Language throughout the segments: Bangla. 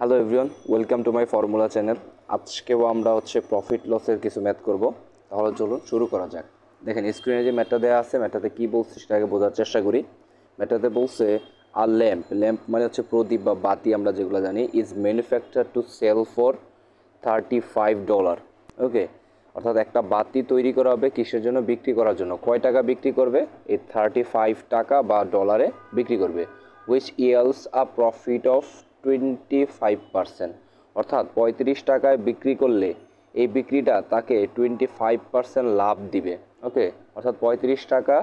Hello everyone welcome to my formula channel আজকেও আমরা হচ্ছে প্রফিট লসের কিছু ম্যাথ করব। তাহলে চলুন শুরু করা যাক। দেখেন স্ক্রিনে যে ম্যাথটা দেওয়া আছে ম্যাথটাতে কী বলছে সেটাকে বোঝার চেষ্টা করি। ম্যাথটাতে বলছে আর ল্যাম্প ল্যাম্প মানে হচ্ছে প্রদীপ বা বাতি আমরা যেগুলো জানি is manufacture to sell for thirty five dollar okay অর্থাৎ একটা বাতি তৈরি করা হবে কিসের জন্য? বিক্রি করার জন্য। কয় টাকা বিক্রি করবে? এই থার্টি ফাইভ টাকা বা ডলারে বিক্রি করবে। Which yields a profit of twenty five percent অর্থাৎ পঁয়ত্রিশ টাকায় বিক্রি করলে এই বিক্রিটা তাকে টোয়েন্টি ফাইভ পার্সেন্ট লাভ দিবে। ওকে? অর্থাৎ পঁয়ত্রিশ টাকা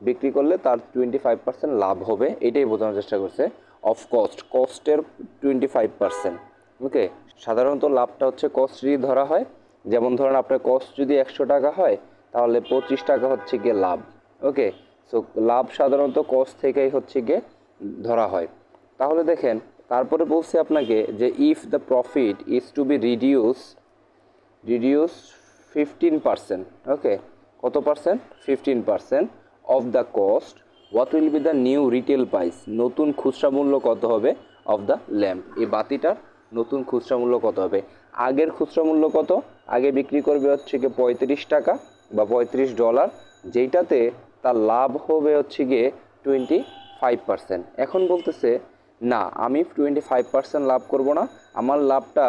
বিক্রি করলে তার টোয়েন্টি ফাইভ পার্সেন্ট লাভ হবে। এটাই বোঝানোর চেষ্টা করছে। অফ কস্ট কস্টের টোয়েন্টি ফাইভ পার্সেন্ট ওকে? সাধারণত লাভটা হচ্ছে কস্ট যদি ধরা হয়, যেমন ধরেন আপনার কস্ট যদি একশো টাকা হয়, তাহলে পঁচিশ টাকা হচ্ছে গিয়ে লাভ। ওকে? সো লাভ সাধারণত কস্ট থেকেই হচ্ছে গিয়ে ধরা হয়। তাহলে দেখেন তারপরে বলছে আপনাকে যে if the profit is to be reduce reduce fifteen percent okay কত percent fifteen percent of the cost what will be the new retail price নতুন খুচরা মূল্য কত হবে? অফ দ্য ল্যাম্প এই বাতিটার নতুন খুচরা মূল্য কত হবে? আগের খুচরা মূল্য কত? আগে বিক্রি করবে হচ্ছে গিয়ে পঁয়ত্রিশ টাকা বা পঁয়ত্রিশ ডলার। যেইটাতে তার লাভ হবে হচ্ছে গিয়ে টোয়েন্টি ফাইভ পার্সেন্ট এখন বলতেছে না, আমি টোয়েন্টি ফাইভ পার্সেন্ট লাভ করব না, আমার লাভটা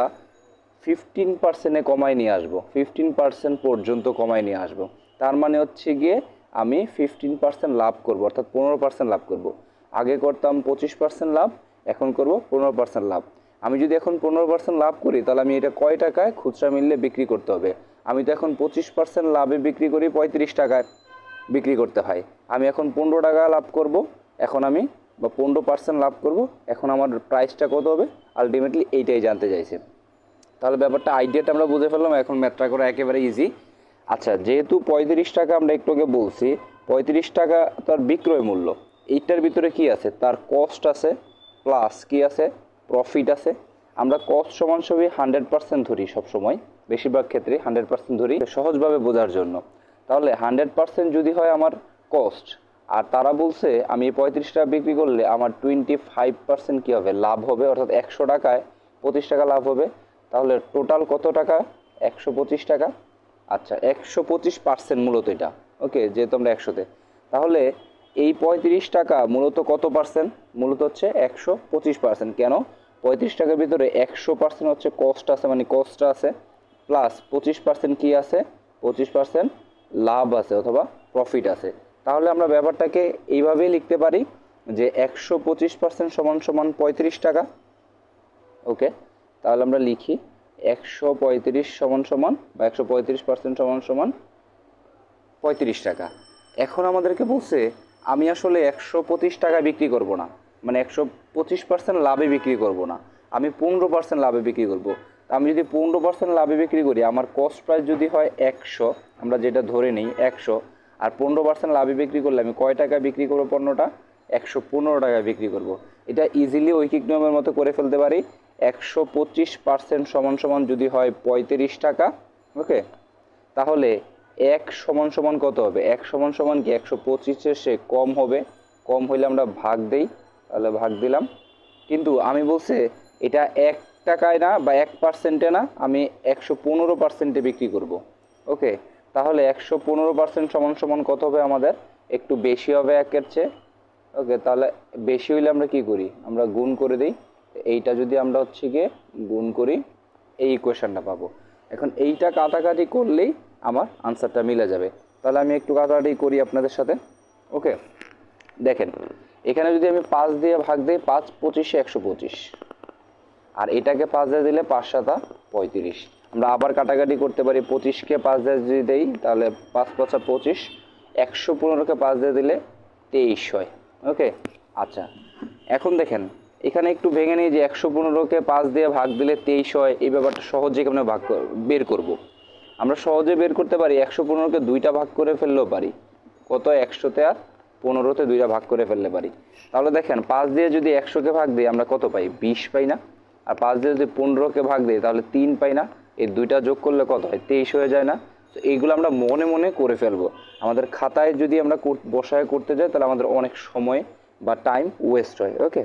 ফিফটিন পার্সেন্টে কমায় নিয়ে আসব ফিফটিন পার্সেন্ট পর্যন্ত কমায় নিয়ে আসব। তার মানে হচ্ছে গিয়ে আমি ফিফটিন পার্সেন্ট লাভ করব, অর্থাৎ পনেরো পার্সেন্ট লাভ করব। আগে করতাম পঁচিশ পার্সেন্ট লাভ, এখন করব পনেরো পার্সেন্ট লাভ। আমি যদি এখন পনেরো পার্সেন্ট লাভ করি, তাহলে আমি এটা কয় টাকায়? খুচরা মিললে বিক্রি করতে হবে। আমি তো এখন পঁচিশ পার্সেন্ট লাভে বিক্রি করি পঁয়ত্রিশ টাকায় বিক্রি করতে হয়। আমি এখন পনেরো টাকা লাভ করব, এখন আমি বা পনেরো পার্সেন্ট লাভ করব। এখন আমার প্রাইসটা কত হবে? আলটিমেটলি এইটাই জানতে চাইছে। তাহলে ব্যাপারটা আইডিয়াটা আমরা বুঝে ফেললাম, এখন ম্যাথটা করা একেবারে ইজি আচ্ছা যেহেতু পঁয়ত্রিশ টাকা আমরা একটু আগে বলছি, পঁয়ত্রিশ টাকা তার বিক্রয় মূল্য, এইটার ভিতরে কি আছে? তার কস্ট আছে প্লাস কি আছে? প্রফিট আছে। আমরা কস্ট সমান সবই হান্ড্রেড পার্সেন্ট ধরি সবসময়, বেশিরভাগ ক্ষেত্রে হান্ড্রেড পার্সেন্ট ধরি সহজভাবে বোঝার জন্য। তাহলে হান্ড্রেড পার্সেন্ট যদি হয় আমার কস্ট আর তারা বলছে, আমি পঁয়ত্রিশ টাকা বিক্রি করলে আমার টোয়েন্টি ফাইভ পার্সেন্ট কী হবে? লাভ হবে? অর্থাৎ একশো টাকায় পঁচিশ টাকা লাভ হবে। তাহলে টোটাল কত টাকা? একশো পঁচিশ টাকা। আচ্ছা একশো পঁচিশ পার্সেন্ট মূলত এটা। ওকে, যেহেতু আমরা একশোতে। তাহলে এই পঁয়ত্রিশ টাকা মূলত কত পার্সেন্ট মূলত হচ্ছে একশো পঁচিশ পার্সেন্ট কেন? পঁয়ত্রিশ টাকার ভিতরে একশো পার্সেন্ট হচ্ছে কস্ট আছে মানে কস্টটা আছে। প্লাস পঁচিশ পার্সেন্ট কী আছে? পঁচিশ পার্সেন্ট লাভ আছে অথবা প্রফিট আছে। তাহলে আমরা ব্যাপারটাকে এইভাবেই লিখতে পারি যে একশো পঁচিশ পার্সেন্ট সমান সমান পঁয়ত্রিশ টাকা। ওকে? তাহলে আমরা লিখি একশো পঁয়ত্রিশ সমান সমান বা একশো পঁয়ত্রিশ পার্সেন্ট সমান সমান পঁয়ত্রিশ টাকা। এখন আমাদেরকে বলছে, আমি আসলে একশো পঁচিশ টাকায় বিক্রি করব না। মানে একশো পঁচিশ পার্সেন্ট লাভে বিক্রি করব না। আমি পনেরো পার্সেন্ট লাভে বিক্রি করব। আমি যদি পনেরো পার্সেন্ট লাভে বিক্রি করি, আমার কস্ট প্রাইস যদি হয় একশো, আমরা যেটা ধরে নিই একশো আর পনেরো পার্সেন্ট লাভে বিক্রি করলে আমি কয় টাকায় বিক্রি করব পণ্যটা? একশো পনেরো টাকায় বিক্রি করব। এটা ইজিলি ঐকিক নিয়মের মতো করে ফেলতে পারি। একশো পঁচিশ পার্সেন্ট সমান সমান যদি হয় পঁয়ত্রিশ টাকা ওকে তাহলে এক সমান সমান কত হবে? এক সমান সমান কি একশো পঁচিশের সে কম হবে? কম হইলে আমরা ভাগ দেই, তাহলে ভাগ দিলাম। কিন্তু আমি বলছে, এটা এক টাকায় না বা এক পার্সেন্টে না, আমি একশো পনেরো পার্সেন্টে বিক্রি করব ওকে তাহলে একশো পনেরো পার্সেন্ট সমান সমান কত হবে আমাদের? একটু বেশি হবে একের চেয়ে। ওকে, তাহলে বেশি হইলে আমরা কি করি? আমরা গুণ করে দিই। এইটা যদি আমরা হচ্ছে গিয়ে গুণ করি, এই ইকুয়েশনটা পাবো। এখন এইটা কাটাকাটি করলেই আমার আনসারটা মিলে যাবে। তাহলে আমি একটু কাটাকাটি করি আপনাদের সাথে। ওকে, দেখেন, এখানে যদি আমি পাঁচ দিয়ে ভাগ দিই, পাঁচ পঁচিশে একশো পঁচিশ। আর এটাকে পাঁচ দিয়ে দিলে পাঁচ সাতা পঁয়ত্রিশ। আমরা আবার কাটাকাটি করতে পারি পঁচিশকে পাঁচ দিয়ে যদি দেই, তাহলে পাঁচ পাঁচা পঁচিশ, একশো পনেরোকে পাঁচ দিয়ে দিলে তেইশ হয়। ওকে? আচ্ছা এখন দেখেন, এখানে একটু ভেঙে নিই যে একশো পনেরোকে পাঁচ দিয়ে ভাগ দিলে তেইশ হয়, এই ব্যাপারটা সহজে কেমন ভাগ বের করব। আমরা সহজে বের করতে পারি, একশো পনেরোকে দুইটা ভাগ করে ফেললেও পারি। কত? একশোতে আর পনেরোতে দুইটা ভাগ করে ফেললে পারি। তাহলে দেখেন, পাঁচ দিয়ে যদি একশোকে ভাগ দিই, আমরা কত পাই? বিশ পাই না। আর পাঁচ দিয়ে যদি পনেরোকে ভাগ দিই, তাহলে তিন পাই না। এই দুইটা যোগ করলে কত হয়? তেইশ হয়ে যায় না। তো এইগুলো আমরা মনে মনে করে ফেলব। আমাদের খাতায় যদি আমরা বসায় করতে যাই, তাহলে আমাদের অনেক সময় বা টাইম ওয়েস্ট হয় ওকে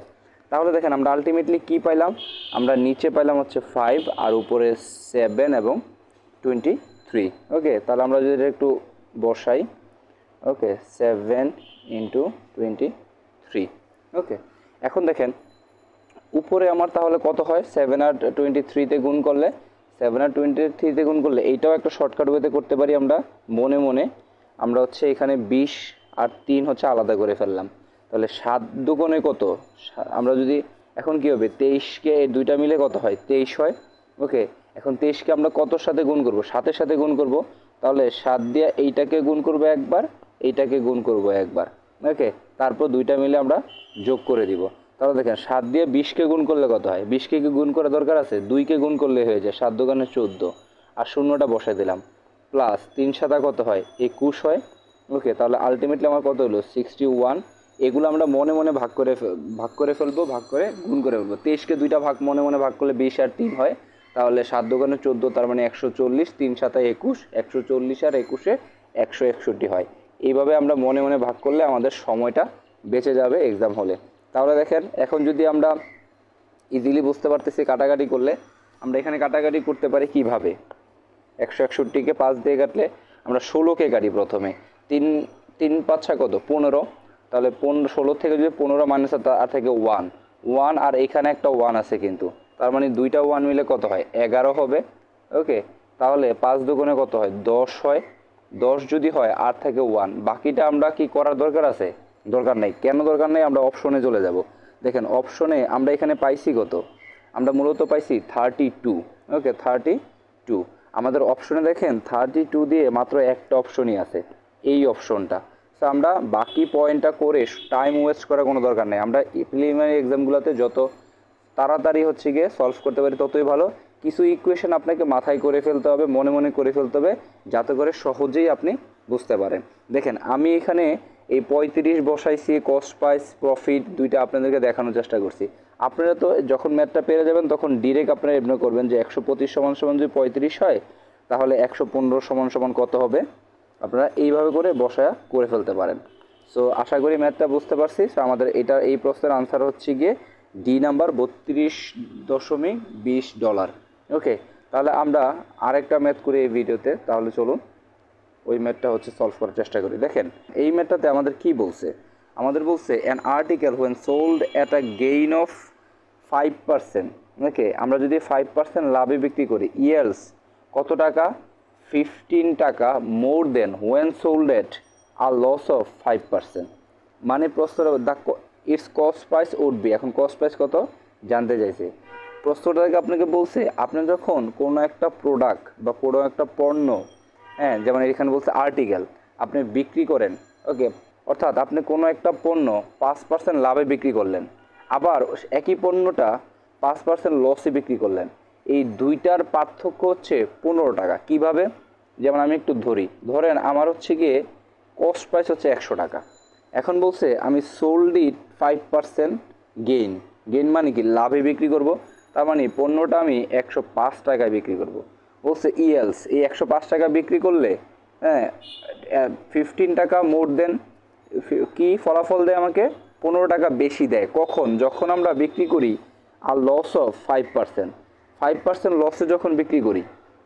তাহলে দেখেন, আমরা আলটিমেটলি কি পাইলাম? আমরা নিচে পাইলাম হচ্ছে ফাইভ আর উপরে সেভেন এবং টোয়েন্টি থ্রি ওকে তাহলে আমরা যদি একটু বসাই okay seven into twenty three okay এখন দেখেন, উপরে আমার তাহলে কত হয়? সেভেন আর টোয়েন্টি থ্রিতে গুণ করলে সেভেন আর টোয়েন্টি থ্রিতে গুণ করলে এইটাও একটা শর্টকাট ওয়েতে করতে পারি আমরা, মনে মনে। আমরা হচ্ছে এখানে বিশ আর তিন হচ্ছে আলাদা করে ফেললাম। তাহলে সাত দুগুণে কত? আমরা যদি, এখন কি হবে? তেইশকে দুইটা মিলে কত হয়? তেইশ হয়। ওকে এখন তেইশকে আমরা কতর সাথে গুণ করব? সাতের সাথে গুণ করব। তাহলে সাত দিয়ে এইটাকে গুণ করব একবার, এইটাকে গুণ করব একবার। ওকে তারপর দুইটা মিলে আমরা যোগ করে দিব। তাহলে দেখেন, সাত দিয়ে বিশকে গুণ করলে কত হয়? বিশকে কি গুণ করা দরকার আছে? দুইকে গুণ করলে হয়ে যায়, সাত দোকানে চোদ্দ। আর শূন্যটা বসাই দিলাম। প্লাস তিন সাতা কত হয়? একুশ হয়। ওকে, তাহলে আলটিমেটলি আমার কত হলো? সিক্সটি ওয়ান এগুলো আমরা মনে মনে ভাগ করে ভাগ করে ফেলব, ভাগ করে গুণ করে ফেলব। তেইশকে দুইটা ভাগ মনে মনে ভাগ করলে বিশ আর তিন হয়। তাহলে সাত দোকানে চোদ্দ, তার মানে একশো চল্লিশ। তিন সাতায় একুশ, একশো চল্লিশ আর একুশে একশো একষট্টি হয়। এইভাবে আমরা মনে মনে ভাগ করলে আমাদের সময়টা বেঁচে যাবে এক্সাম হলে তাহলে দেখেন, এখন যদি আমরা ইজিলি বুঝতে পারতেছি কাটাকাটি করলে, আমরা এখানে কাটাকাটি করতে পারি কীভাবে? একশো একষট্টিকে পাঁচ দিয়ে কাটলে আমরা ষোলোকে কাটি প্রথমে। তিন তিন পাঁচা কত? পনেরো। তাহলে পনেরো ষোলো থেকে যদি পনেরো মাইনাস আর থেকে ওয়ান ওয়ান আর এখানে একটা ওয়ান আছে কিন্তু। তার মানে দুইটা ওয়ান মিলে কত হয়? এগারো হবে। ওকে? তাহলে পাঁচ দুগুণে কত হয়? দশ হয়। দশ যদি হয়, আর থেকে ওয়ান বাকিটা আমরা কি করার দরকার আছে? দরকার নেই। কেন দরকার নেই? আমরা অপশনে চলে যাব। দেখেন অপশনে আমরা এখানে পাইছি কত? আমরা মূলত পাইছি thirty two okay thirty two আমাদের অপশনে দেখেন থার্টি টু দিয়ে মাত্র একটা অপশনই আছে, এই অপশনটা সো আমরা বাকি পয়েন্টটা করে টাইম ওয়েস্ট করার কোনো দরকার নেই। আমরা প্রিলিমিনারি এক্সামগুলোতে যত তাড়াতাড়ি হচ্ছে গিয়ে সলভ করতে পারি, ততই ভালো। কিছু ইকুয়েশন আপনাকে মাথায় করে ফেলতে হবে, মনে মনে করে ফেলতে হবে, যাতে করে সহজেই আপনি বুঝতে পারেন। দেখেন, আমি এখানে এই পঁয়ত্রিশ বসাইছি কস্ট প্রাইস প্রফিট দুইটা আপনাদেরকে দেখানোর চেষ্টা করছি। আপনারা তো যখন ম্যাথটা পেরে যাবেন, তখন ডিরেক্ট আপনারা এমনি করবেন যে একশো পঁচিশ সমান সমান যদি পঁয়ত্রিশ হয়, তাহলে একশো পনেরো সমান সমান কত হবে? আপনারা এইভাবে করে বসায়া করে ফেলতে পারেন। সো আশা করি ম্যাথটা বুঝতে পারছি। সো আমাদের এটা, এই প্রশ্নের আনসার হচ্ছে গিয়ে ডি নাম্বার বত্রিশ দশমিক বিশ ডলার ওকে তাহলে আমরা আরেকটা ম্যাথ করি এই ভিডিওতে তাহলে চলুন। ওই ম্যাথটা হচ্ছে সলভ করার চেষ্টা করি। দেখেন, এই ম্যাথটাতে আমাদের কি বলছে? আমাদের বলছে an article when sold at a gain of five percent okay আমরা যদি ফাইভ পার্সেন্ট লাভে বিক্রি করি ইয়ার্স কত টাকা? ফিফটিন টাকা more then when sold at a loss of five percent মানে প্রশ্নটা the it's cost price would be এখন কস্ট প্রাইস কত? জানতে চাইছে। প্রশ্নটা আপনাকে বলছে, আপনি যখন কোনো একটা প্রোডাক্ট বা কোনো একটা পণ্য হ্যাঁ যেমন এখানে বলছে আর্টিকেল আপনি বিক্রি করেন ওকে অর্থাৎ আপনি কোনো একটা পণ্য পাঁচ পার্সেন্ট লাভে বিক্রি করলেন, আবার একই পণ্যটা পাঁচ পার্সেন্ট লসে বিক্রি করলেন। এই দুইটার পার্থক্য হচ্ছে পনেরো টাকা। কীভাবে? যেমন আমি একটু ধরি। ধরেন আমার হচ্ছে গিয়ে কস্ট প্রাইস হচ্ছে একশো টাকা। এখন বলছে আমি sold it five percent gain gain মানে কি? লাভে বিক্রি করব। তার মানে পণ্যটা আমি একশো পাঁচ টাকায় বিক্রি করব। বলছে ইএলস এই একশো পাঁচ টাকা বিক্রি করলে হ্যাঁ ফিফটিন টাকা মোর দেন কি ফলাফল দেয় আমাকে? পনেরো টাকা বেশি দেয়। কখন? যখন আমরা বিক্রি করি, আর loss of five percent five percent লসে যখন বিক্রি করি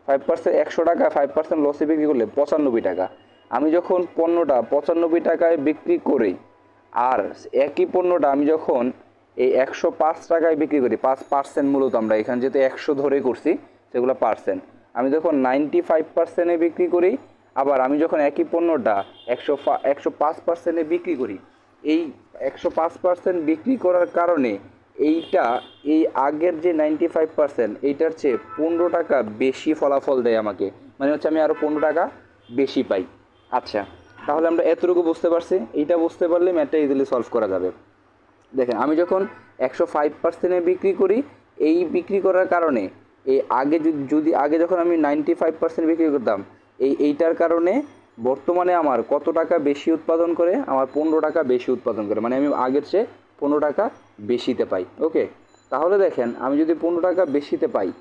ফাইভ পার্সেন্ট একশো টাকা ফাইভ পার্সেন্ট লসে বিক্রি করলে পঁচানব্বই টাকা। আমি যখন পণ্যটা পঁচানব্বই টাকায় বিক্রি করি, আর একই পণ্যটা আমি যখন এই একশো পাঁচ টাকায় বিক্রি করি, পাঁচ পার্সেন্ট মূলত আমরা এখানে যেহেতু একশো ধরে করছি, সেগুলো পার্সেন্ট আমি যখন নাইনটি ফাইভ পার্সেন্টে বিক্রি করি, আবার আমি যখন একই পণ্যটা একশো একশো পাঁচ পার্সেন্টে বিক্রি করি, এই একশো পাঁচ পার্সেন্ট বিক্রি করার কারণে এইটা, এই আগের যে নাইনটি ফাইভ পার্সেন্ট এইটার চেয়ে পনেরো টাকা বেশি ফলাফল দেয় আমাকে। মানে হচ্ছে আমি আরও পনেরো টাকা বেশি পাই। আচ্ছা তাহলে আমরা এতটুকু বুঝতে পারছি। এইটা বুঝতে পারলে ম্যাথটা ইজিলি সলভ করা যাবে। দেখেন, আমি যখন একশো ফাইভ পার্সেন্টে বিক্রি করি, এই বিক্রি করার কারণে এই আগে যদি- আগে যখন আমি নাইনটি ফাইভ পার্সেন্ট বিক্রি করতাম, এই, এইটার কারণে বর্তমানে আমার কত টাকা বেশি উৎপাদন করে, আমার পনেরো টাকা বেশি উৎপাদন করে। মানে আমি আগের চেয়ে পনেরো টাকা বেশিতে পাই ওকে তাহলে দেখেন, আমি যদি পনেরো টাকা বেশিতে পাই,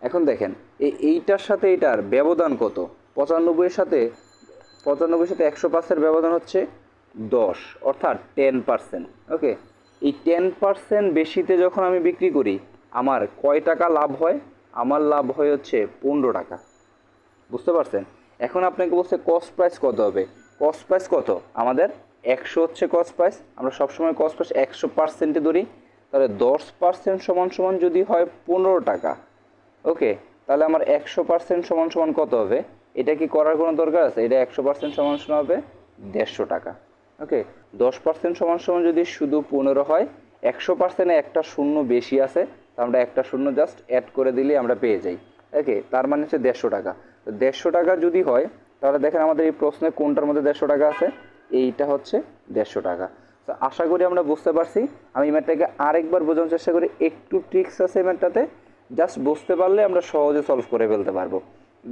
এখন দেখেন, এই, এইটার সাথে এটার ব্যবধান কত? পঁচানব্বইয়ের সাথে পঁচানব্বইয়ের সাথে একশো পাঁচের ব্যবধান হচ্ছে দশ, অর্থাৎ টেন পার্সেন্ট ওকে এই টেন পার্সেন্ট বেশিতে যখন আমি বিক্রি করি, আমার কয় টাকা লাভ হয়? আমার লাভ হয় হচ্ছে পনেরো টাকা। বুঝতে পারছেন? এখন আপনাকে বলছে কস্ট প্রাইস কত হবে? কস্ট প্রাইস কত? আমাদের একশো হচ্ছে কস্ট প্রাইস আমরা সবসময় কস্ট প্রাইস একশো পার্সেন্টে ধরি। তাহলে দশ পার্সেন্ট সমান সমান যদি হয় পনেরো টাকা। ওকে, তাহলে আমার একশো পার্সেন্ট সমান সমান কত হবে? এটা কি করার কোনো দরকার আছে? এটা একশো পার্সেন্ট সমান সমান হবে দেড়শো টাকা। ওকে দশ পার্সেন্ট সমান সমান যদি শুধু পনেরো হয়, একশো পার্সেন্টে একটা শূন্য বেশি আছে তা আমরা একটা শূন্য জাস্ট অ্যাড করে দিলে আমরা পেয়ে যাই। ওকে তার মানে হচ্ছে দেড়শো টাকা। তো দেড়শো টাকা যদি হয়, তাহলে দেখেন আমাদের এই প্রশ্নে কোনটার মধ্যে দেড়শো টাকা আছে? এইটা হচ্ছে দেড়শো টাকা। তো আশা করি আমরা বুঝতে পারছি। আমি ম্যাটটাকে আরেকবার বোঝানোর চেষ্টা করি। একটু ট্রিক্স আছে ম্যাটটাতে জাস্ট বুঝতে পারলে আমরা সহজে সলভ করে ফেলতে পারব।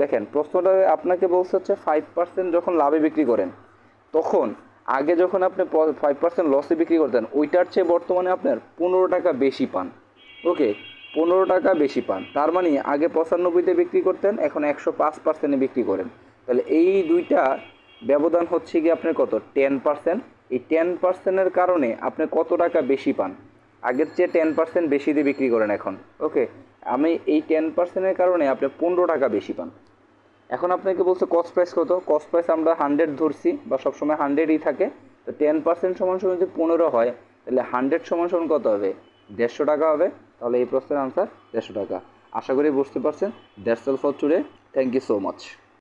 দেখেন, প্রশ্নটা আপনাকে বলছে হচ্ছে ফাইভ পার্সেন্ট যখন লাভে বিক্রি করেন, তখন আগে যখন আপনি ফাইভ পার্সেন্ট লসে বিক্রি করতেন, ওইটার চেয়ে বর্তমানে আপনার পনেরো টাকা বেশি পান। ওকে পনেরো টাকা বেশি পান। তার মানে আগে পঁচানব্বইতে বিক্রি করতেন, এখন একশো পাঁচ পার্সেন্টে বিক্রি করেন। তাহলে এই দুইটা ব্যবধান হচ্ছে গিয়ে আপনার কত? টেন পার্সেন্ট এই টেন পার্সেন্টের কারণে আপনি কত টাকা বেশি পান? আগের চেয়ে টেন পার্সেন্ট বেশি দিয়ে বিক্রি করেন এখন। ওকে আমি এই টেন পার্সেন্টের কারণে আপনি পনেরো টাকা বেশি পান। এখন আপনাকে বলছে কস্ট প্রাইস কত? কস্ট প্রাইস আমরা হান্ড্রেড ধরছি, বা সবসময় হান্ড্রেডই থাকে। তো টেন পার্সেন্ট সমান সমান যদি পনেরো হয়, তাহলে হান্ড্রেড সমান সমান কত হবে? দেড়শো টাকা হবে। তাহলে এই প্রশ্নের আনসার দেড়শো টাকা। আশা করি বুঝতে পারছেন। That's for today thank you so much